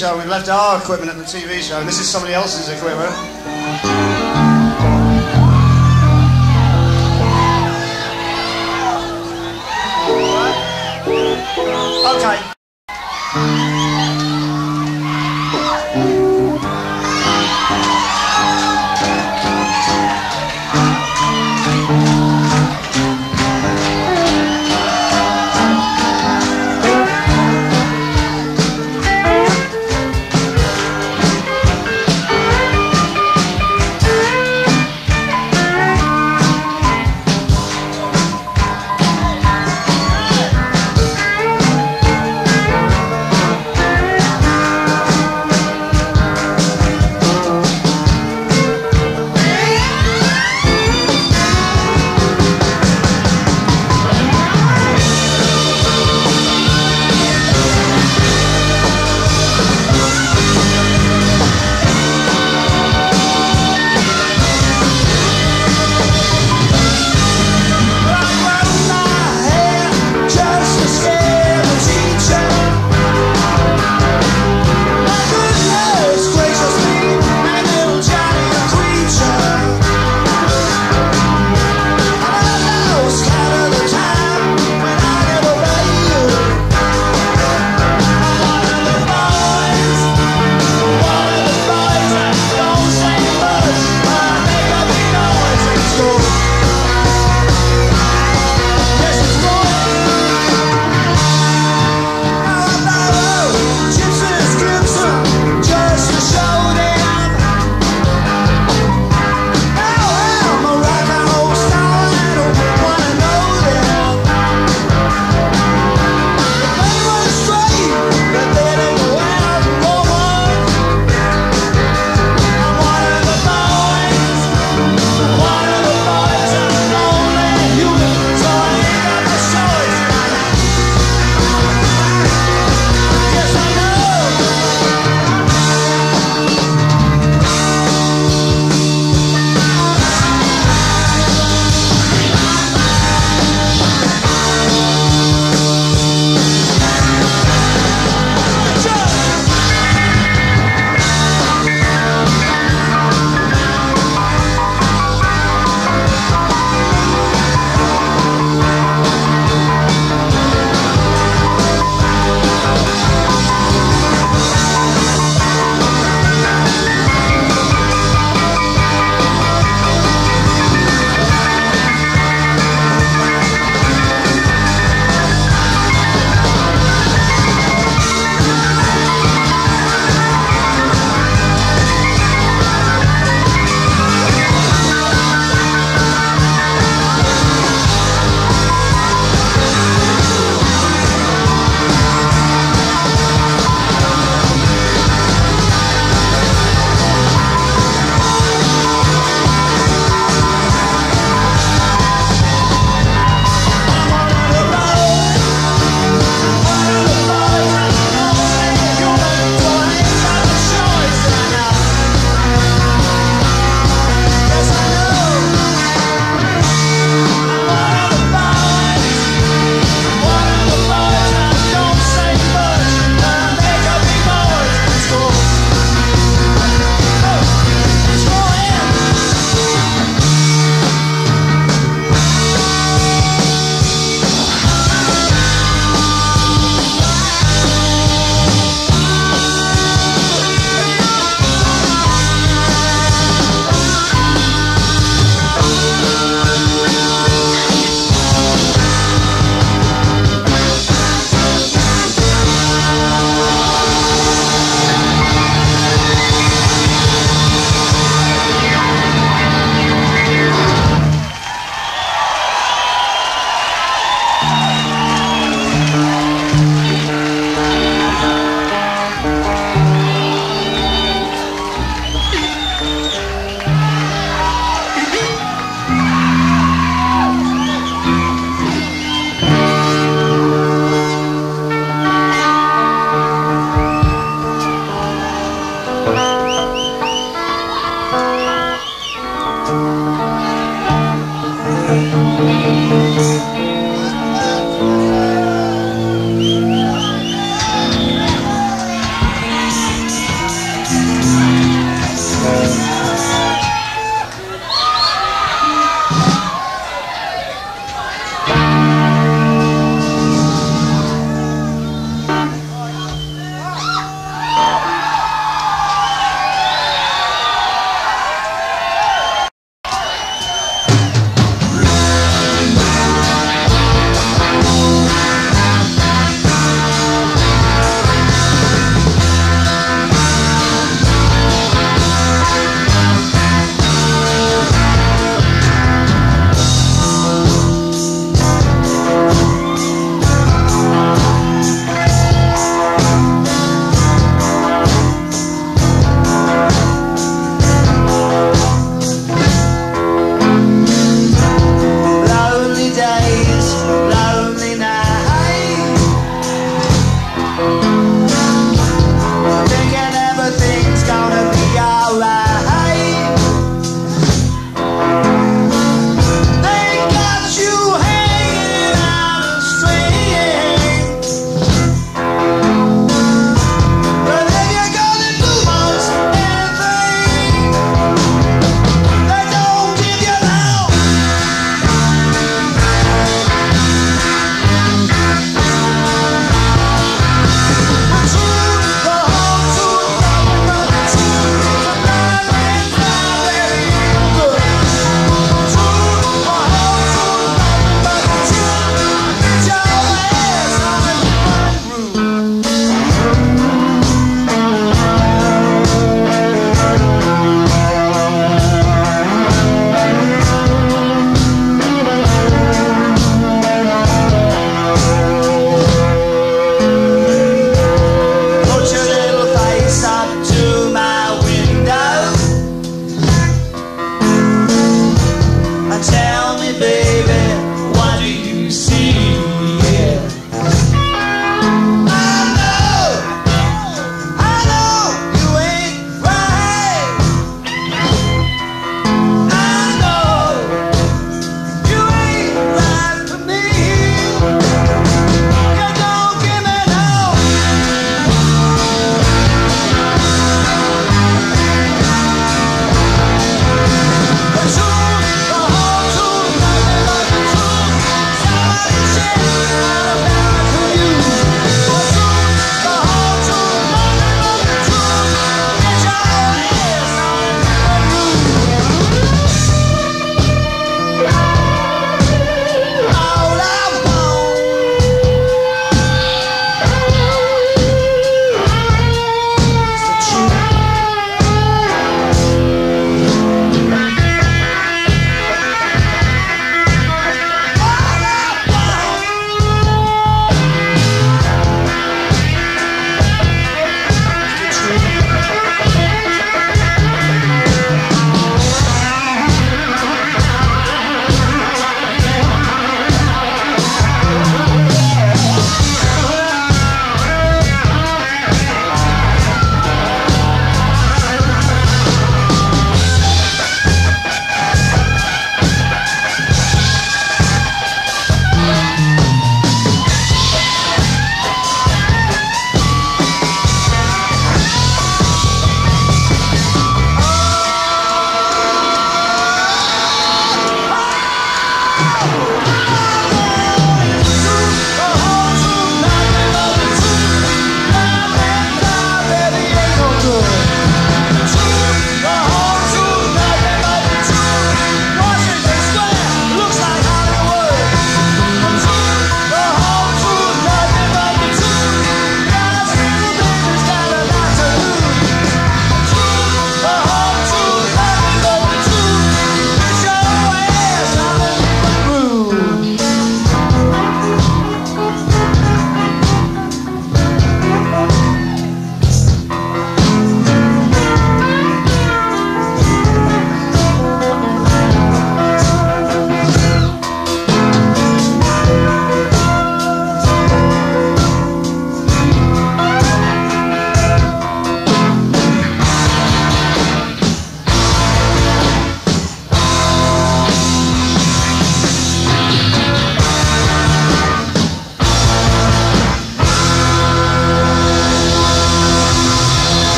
show. We've left our equipment at the TV show, and this is somebody else's equipment. Okay.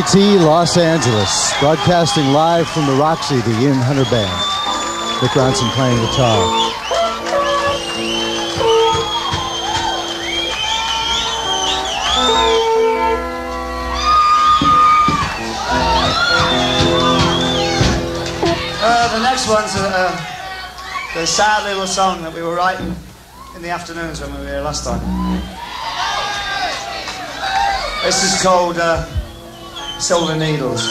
WMET Los Angeles, broadcasting live from the Roxy, the Ian Hunter Band. Mick Ronson playing guitar. Uh, the next one's a, a, a sad little song that we were writing in the afternoons when we were here last time. This is called uh, Selva Negros.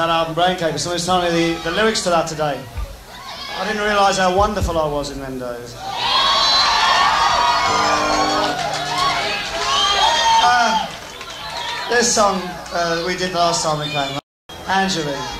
That album Brain Capers. Somebody was telling me the, the lyrics to that today. I didn't realise how wonderful I was in them days. Uh, this song uh, we did last time we came, Angeline.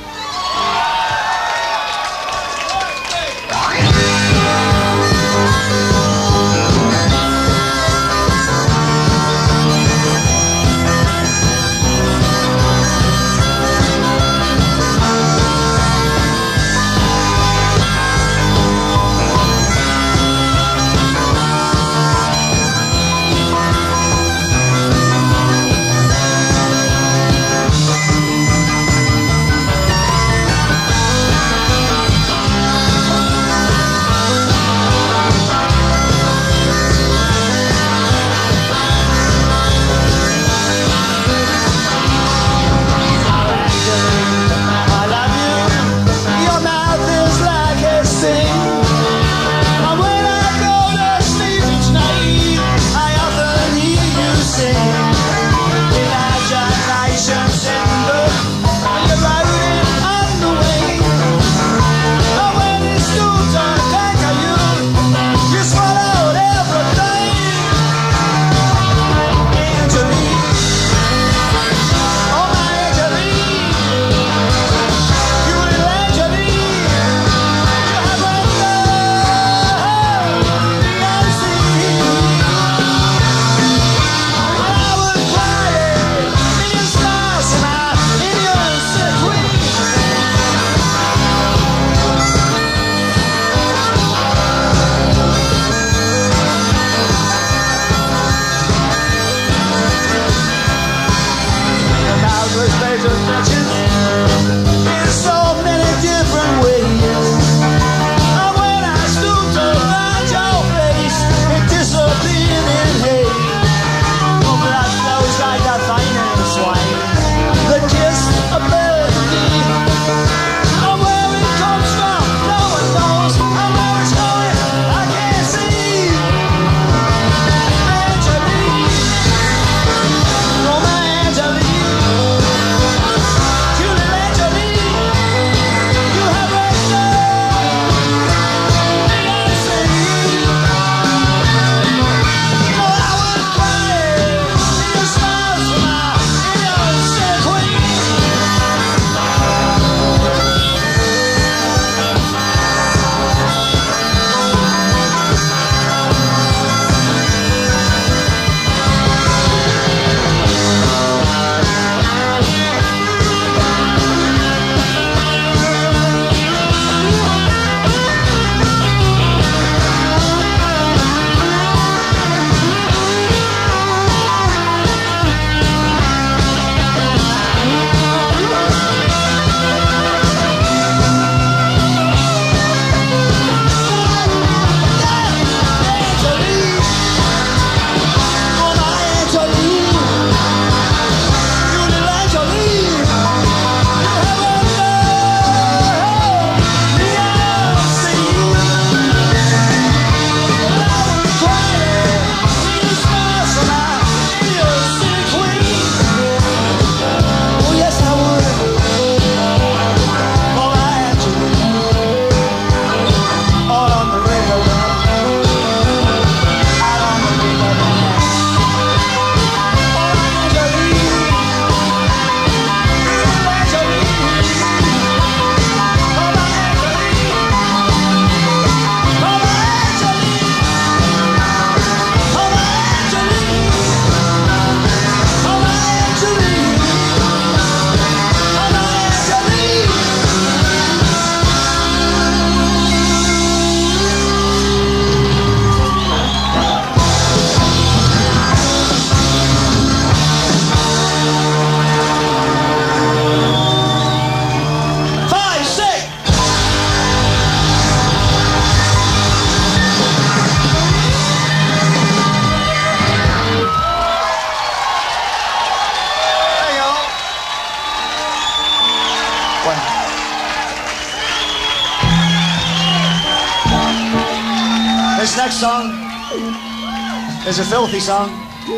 Is a filthy song. So,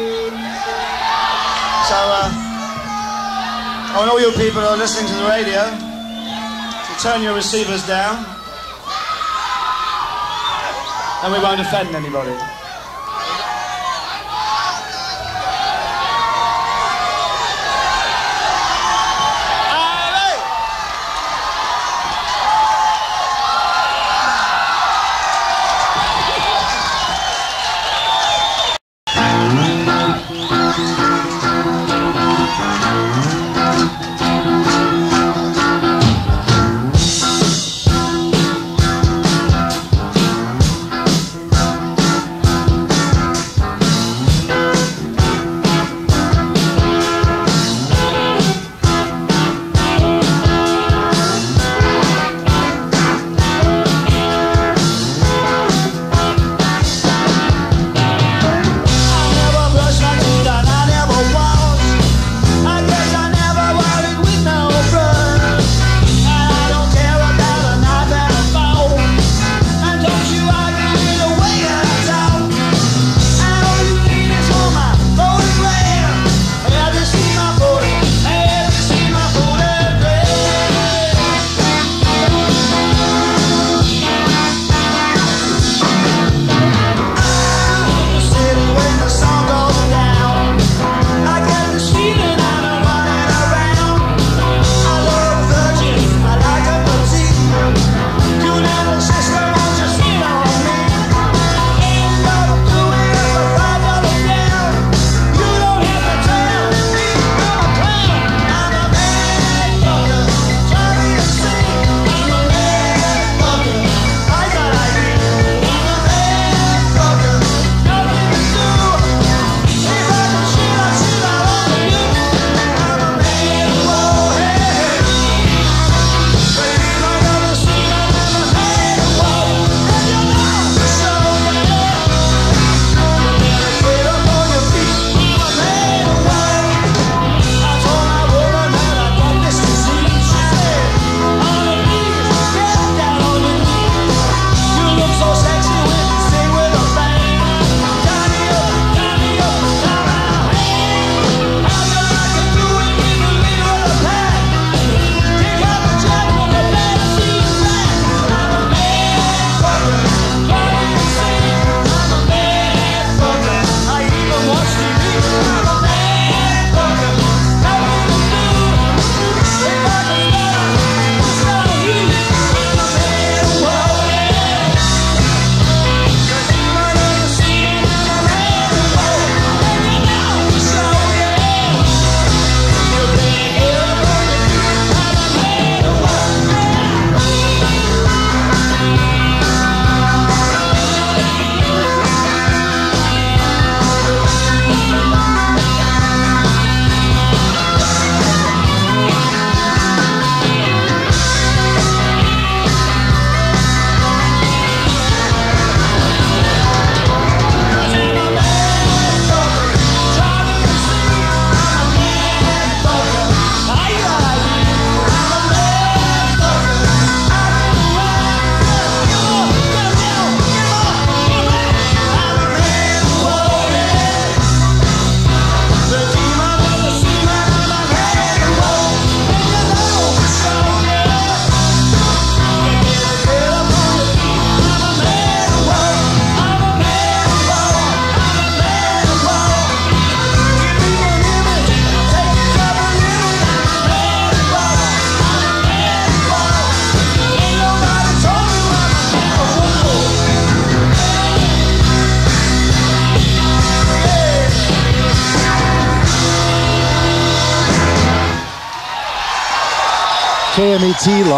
uh, all you people who are listening to the radio turn your receivers down, and we won't offend anybody.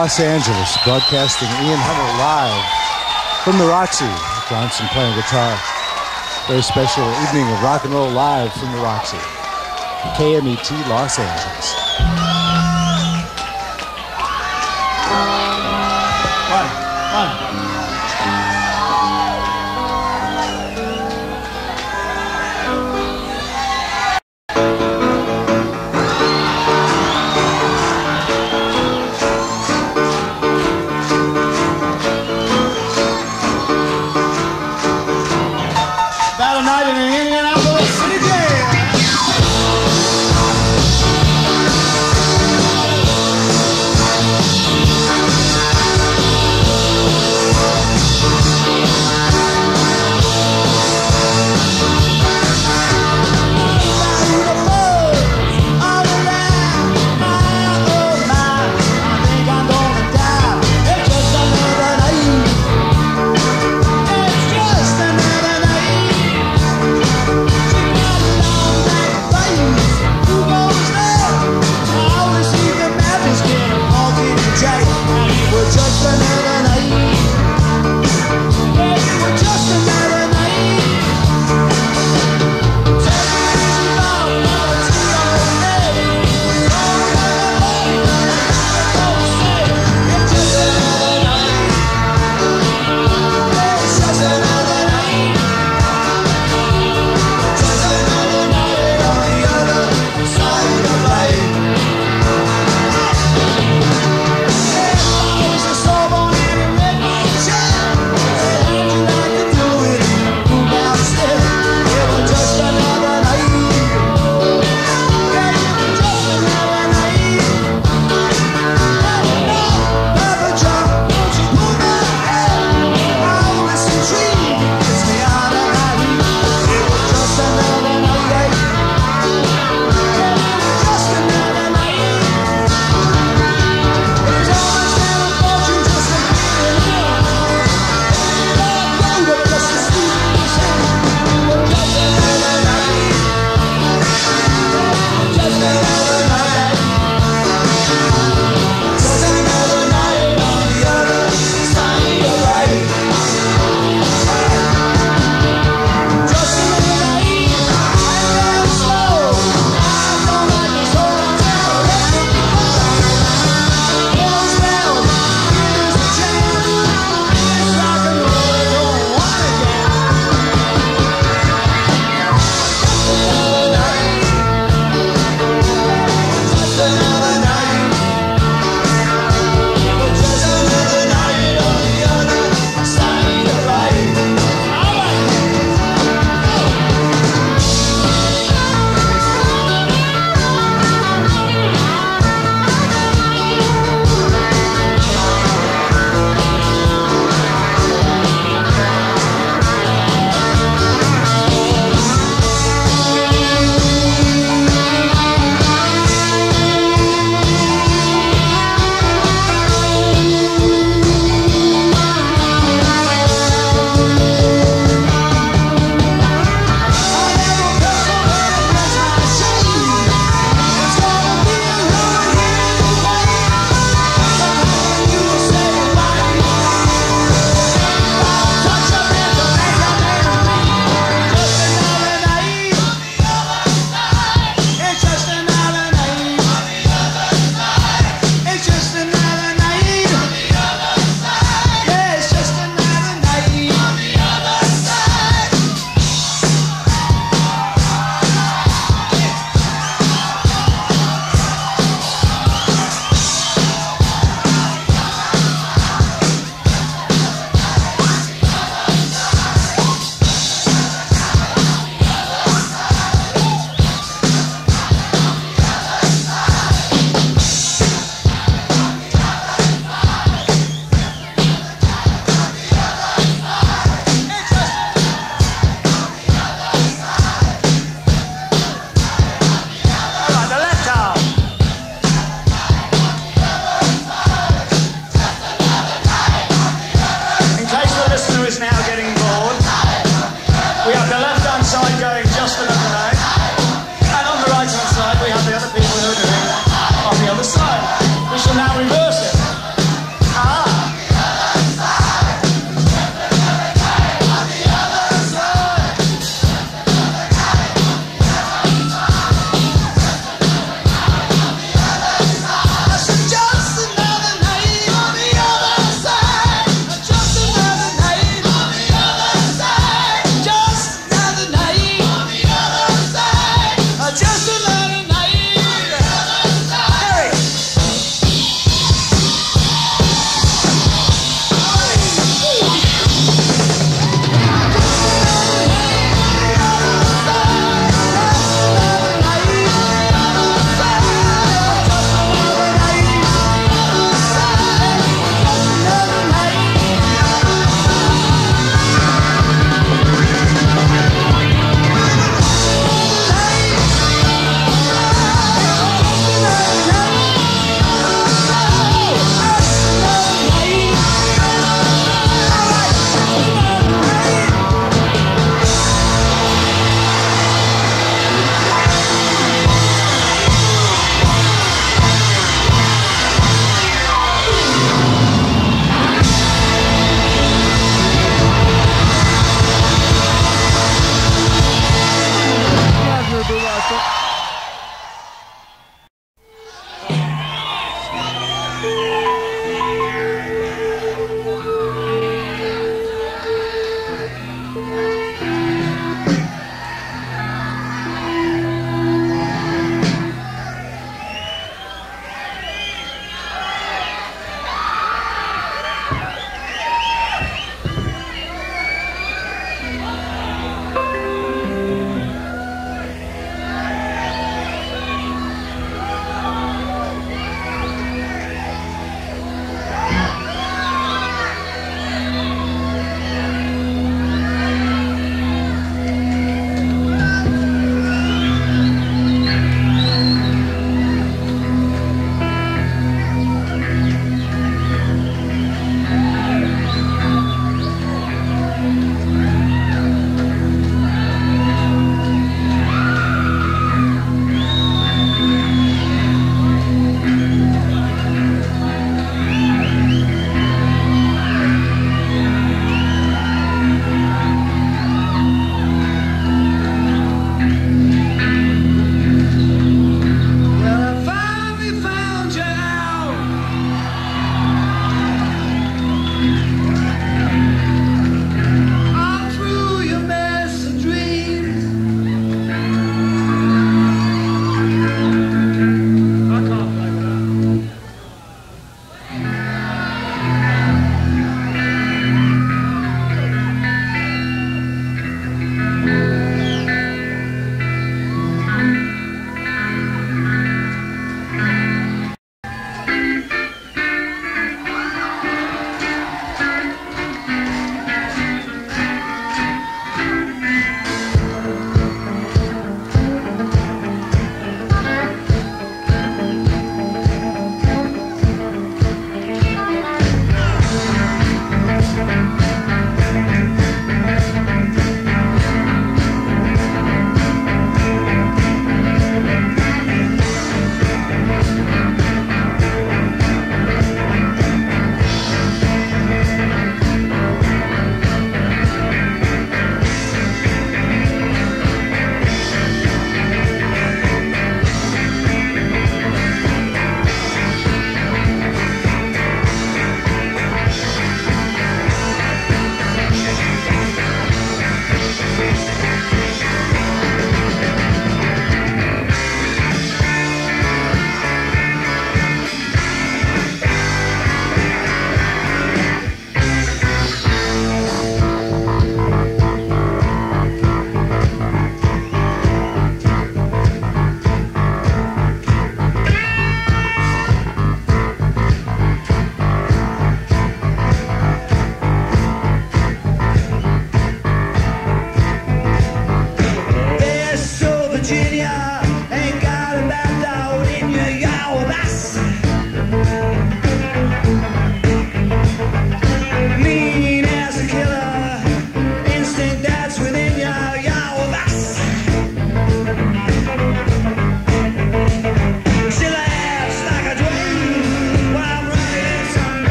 Los Angeles, broadcasting Ian Hunter live from the Roxy. Ronson playing guitar. Very special evening of rock and roll live from the Roxy. KMET Los Angeles.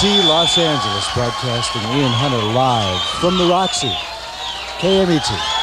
KMET Los Angeles, broadcasting Ian Hunter live from the Roxy. KMET.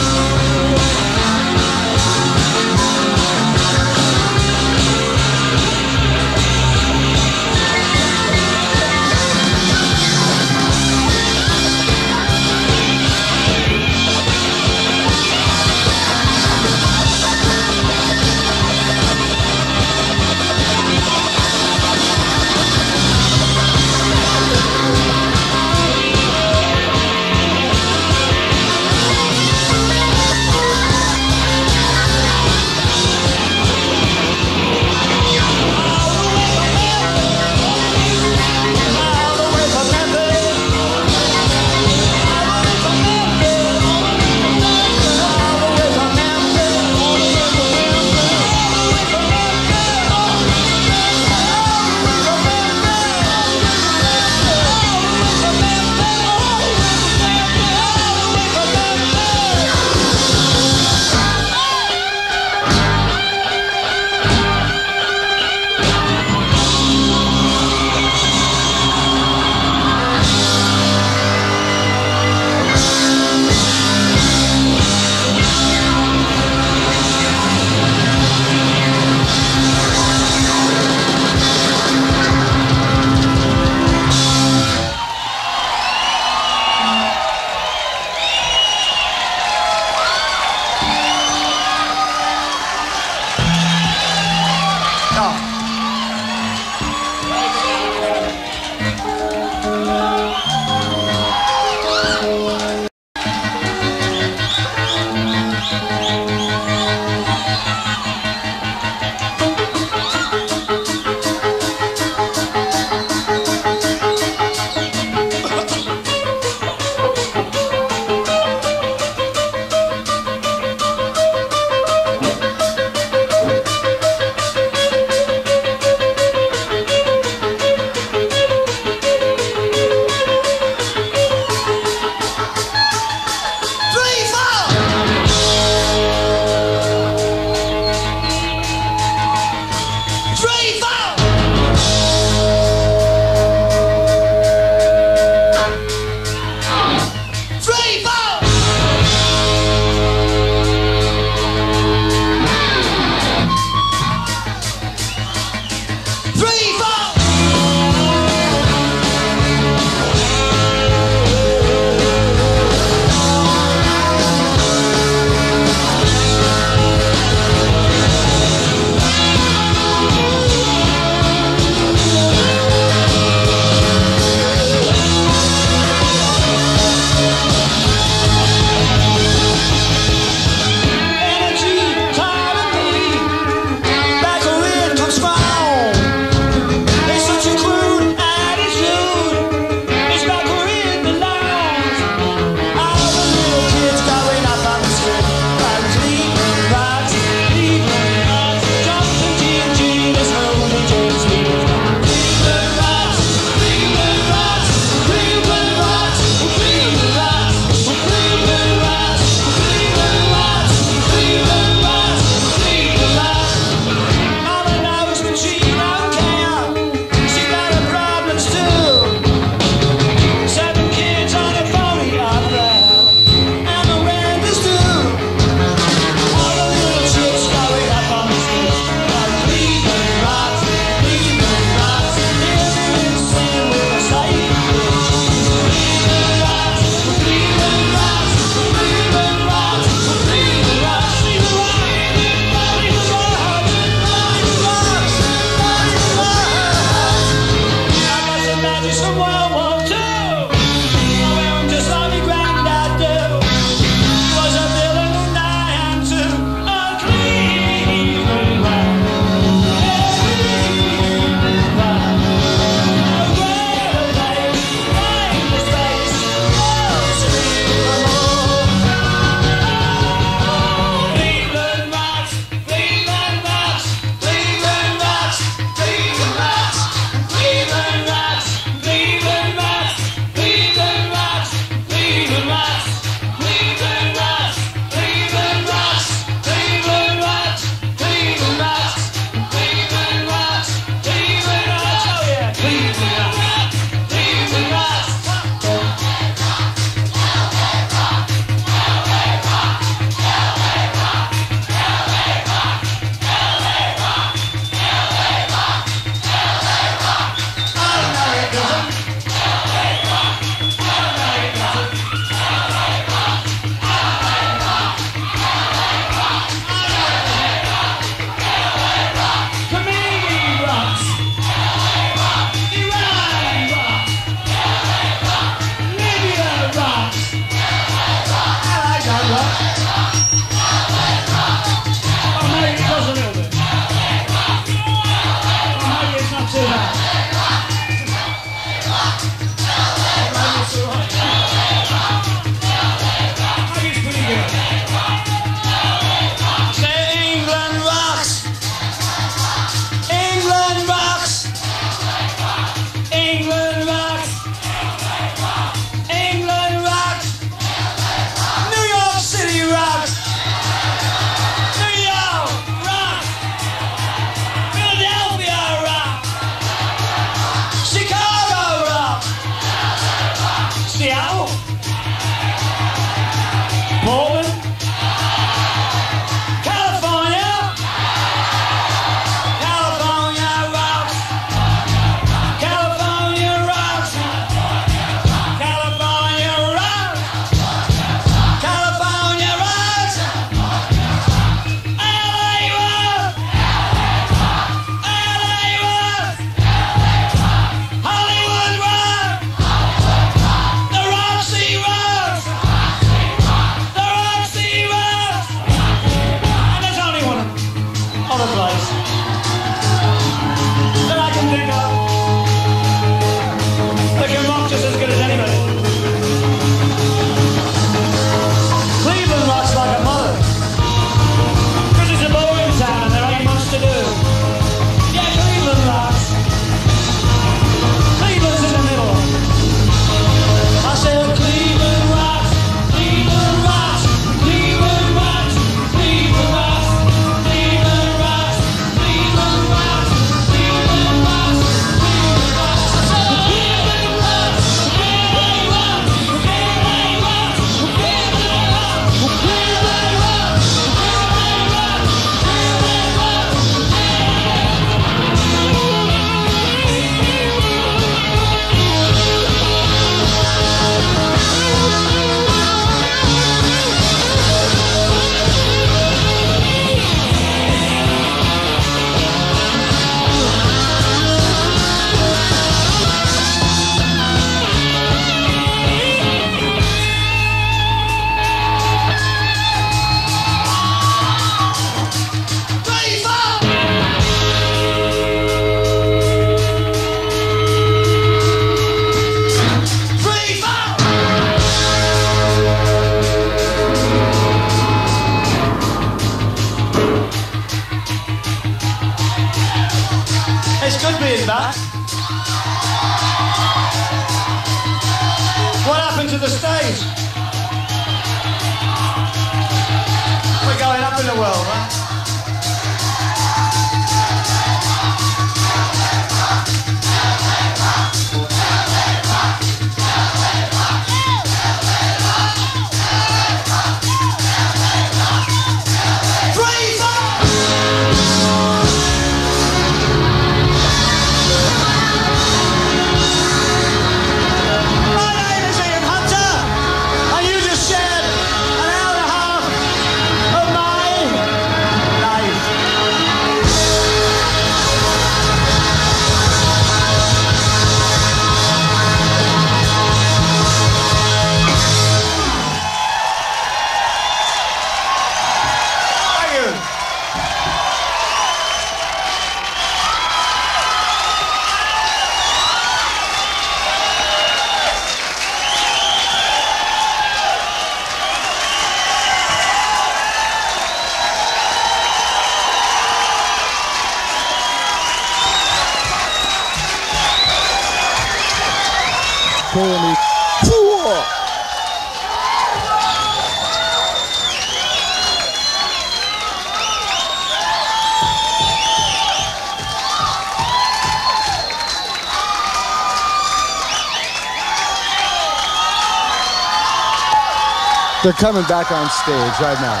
They're coming back on stage right now.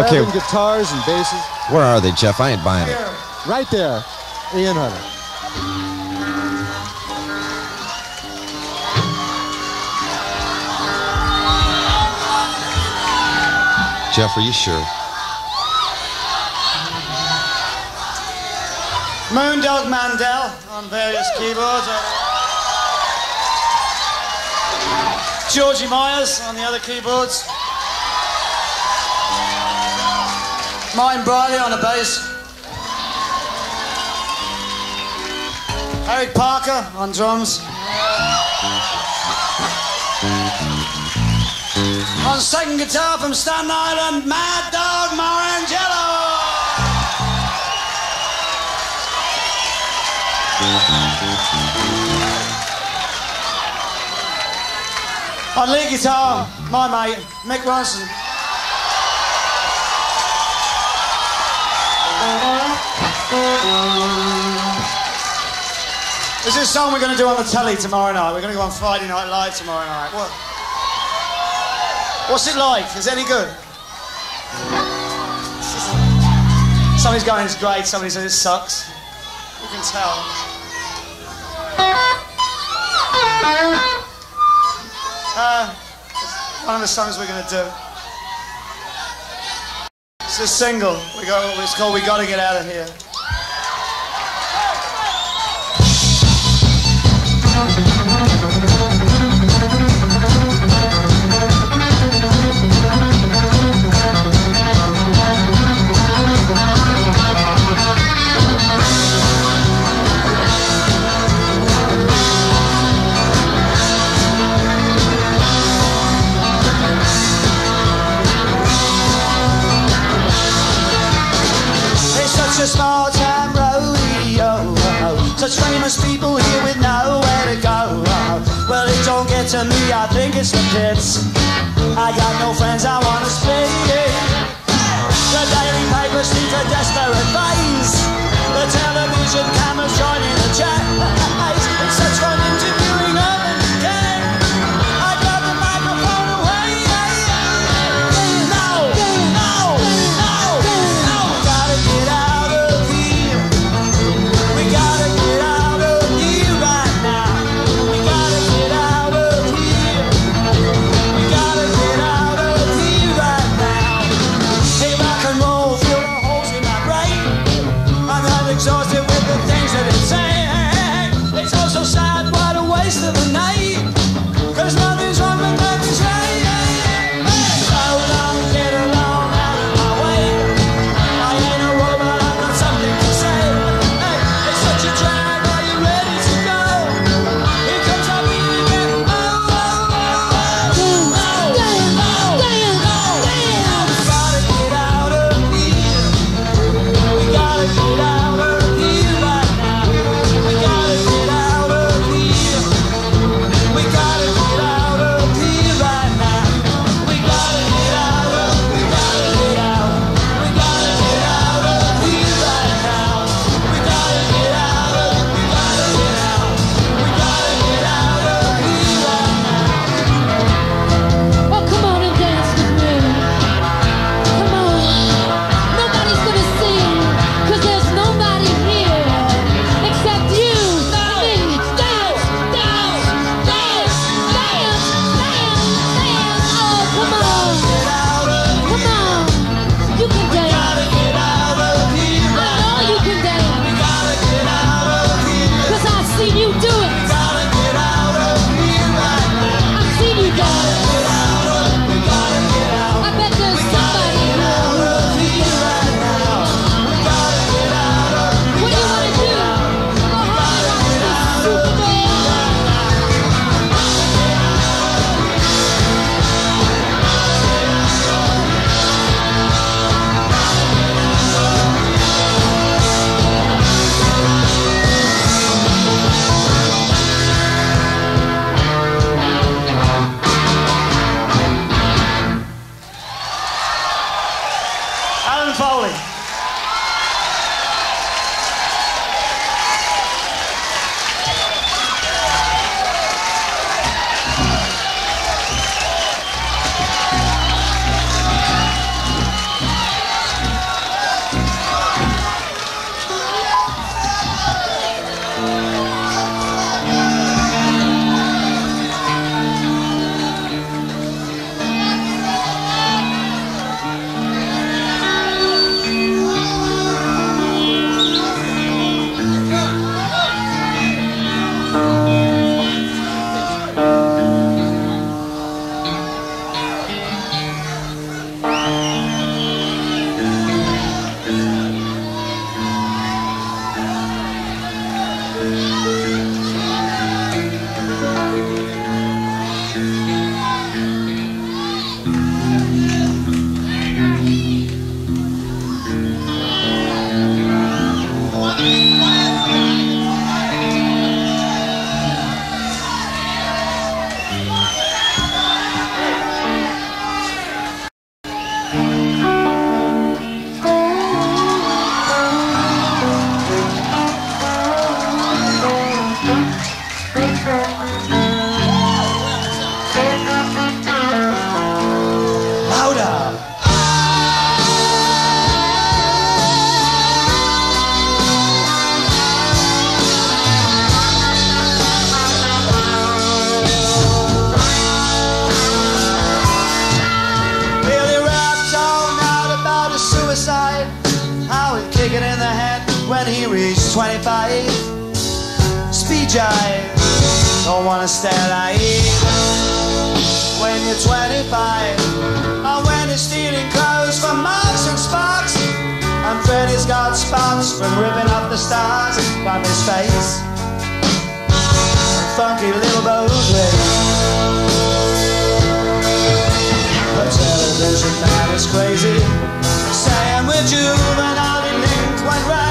Okay. Grabbing guitars and basses. Where are they, Jeff? I ain't buying it. Right there, Ian Hunter. Jeff, are you sure? Moondog Mandel on various keyboards. Georgie Meyers on the other keyboards. Martin Briley on the bass. Eric Parker on drums. On second guitar from Staten Island, Mad Dog Morrongiello. On lead guitar, my mate, Mick Ronson. This is a song we're going to do on the telly tomorrow night. We're going to go on Friday Night Live tomorrow night. What? What's it like? Is it any good? Somebody's going, it's great. Somebody says it sucks. You can tell. Uh, one of the songs we're going to do. It's a single. We go, it's called We Gotta Get Out of Here. I got no friends I want to speak. The daily papers need to desperate advice. The television cameras joining the chat. 25 speed jive. Don't wanna stay like when you're 25. Or when you're stealing clothes from Marks and Sparks. And Freddy's got spots from ripping up the stars from his face. Funky little boat The television man is crazy, saying we're juvenile delinquent.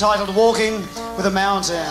entitled Walking with a Mountain.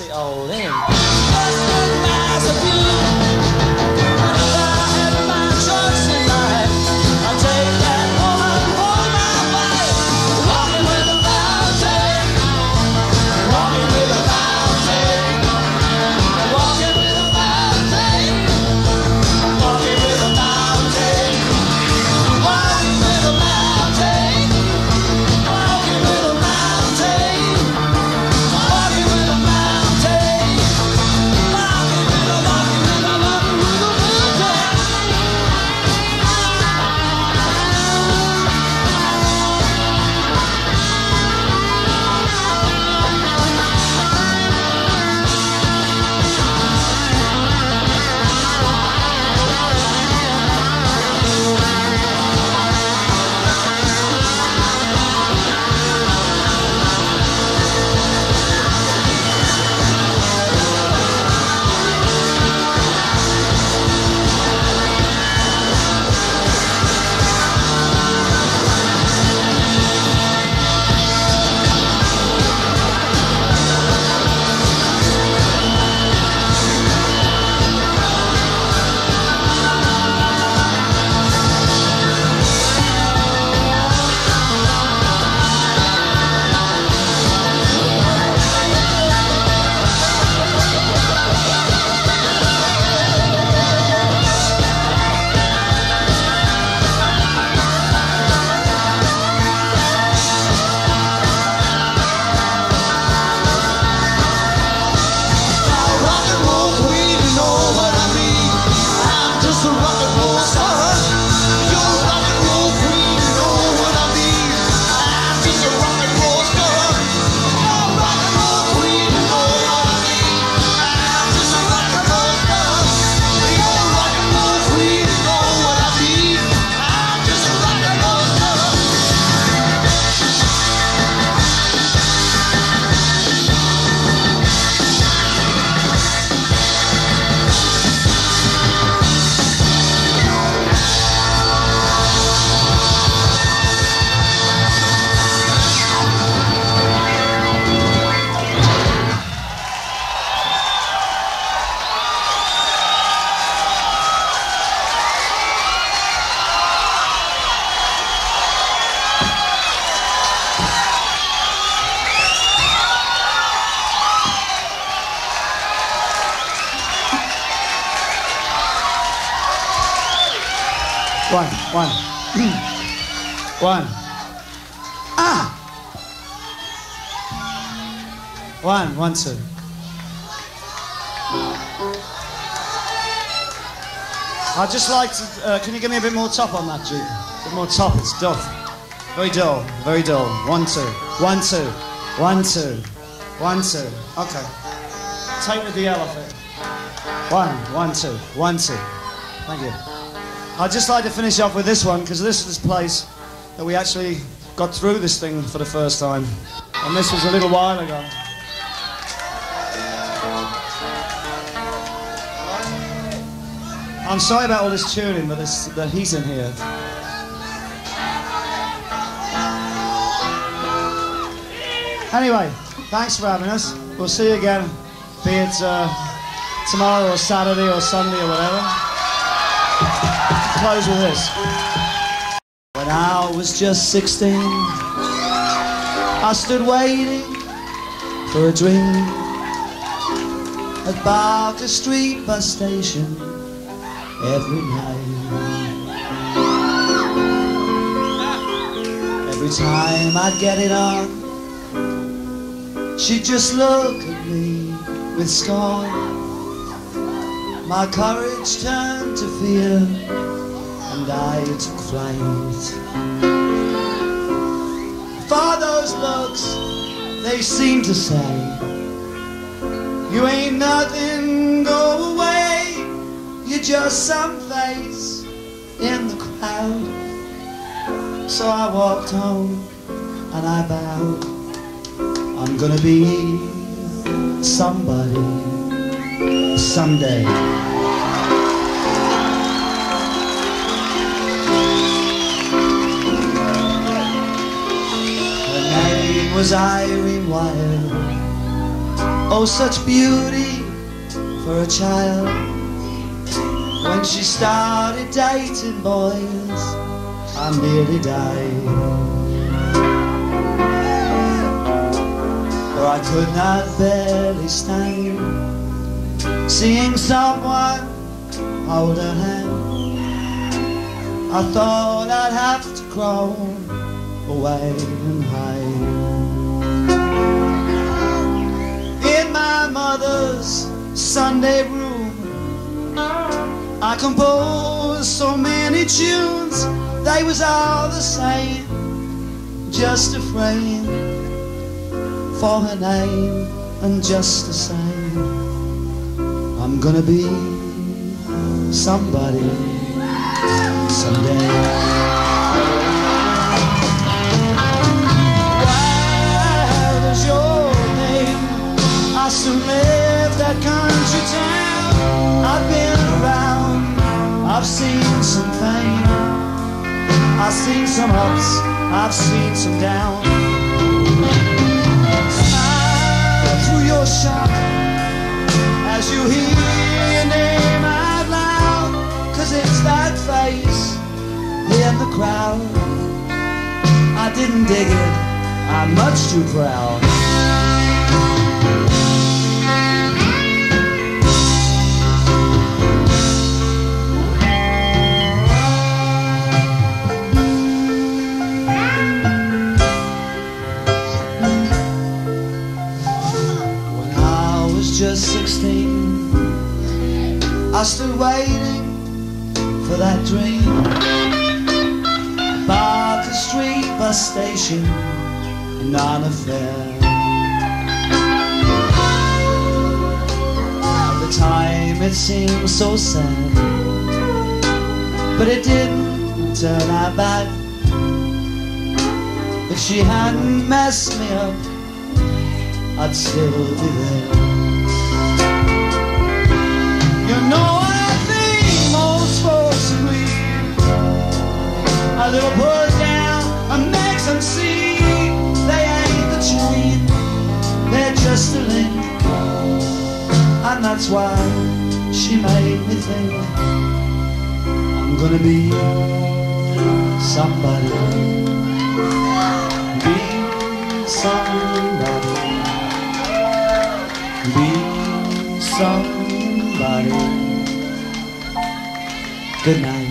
It old, eh? One, one. Ah! One, one, two. I'd just like to. Uh, can you give me a bit more top on that, G? A bit more top, it's dull. Very dull, very dull. One, two. One, two. One, two. One, two. Okay. Take the DL off it. One, one, two. One, two. Thank you. I'd just like to finish off with this one because this is the place that we actually got through this thing for the first time. And this was a little while ago. I'm sorry about all this tuning, but this, the heat in here. Anyway, thanks for having us. We'll see you again, be it uh, tomorrow or Saturday or Sunday or whatever. Close with this. When I was just 16, I stood waiting for a dream at Barker Street bus station every night. Every time I'd get it on, she'd just look at me with scorn. My courage turned to fear, and I took flight. For those looks, they seem to say, You ain't nothing, go away. You're just some face in the crowd. So I walked home and I vowed I'm gonna be somebody someday. Her name was Irene Wilde. Oh, such beauty for a child. When she started dating boys, I nearly died. For I could not barely stand seeing someone hold her hand. I thought I'd have to crawl away and hide. In my mother's Sunday room, I composed so many tunes, they was all the same, just a frame for her name, and just the same, gonna be somebody someday. Your name? I soon left that country town. I've been around, I've seen some fame. I've seen some ups, I've seen some downs. Smile through your shop as you hear your name out loud. Cause it's that face in the crowd. I didn't dig it, I'm much too proud. I stood waiting for that dream. Barker Street bus station, non-affair. At the time it seemed so sad, but it didn't turn out bad. If she hadn't messed me up, I'd still be there. Down and see they ain't the they're just a link. And that's why she made me think I'm gonna be somebody. Be somebody. Be somebody. Good night.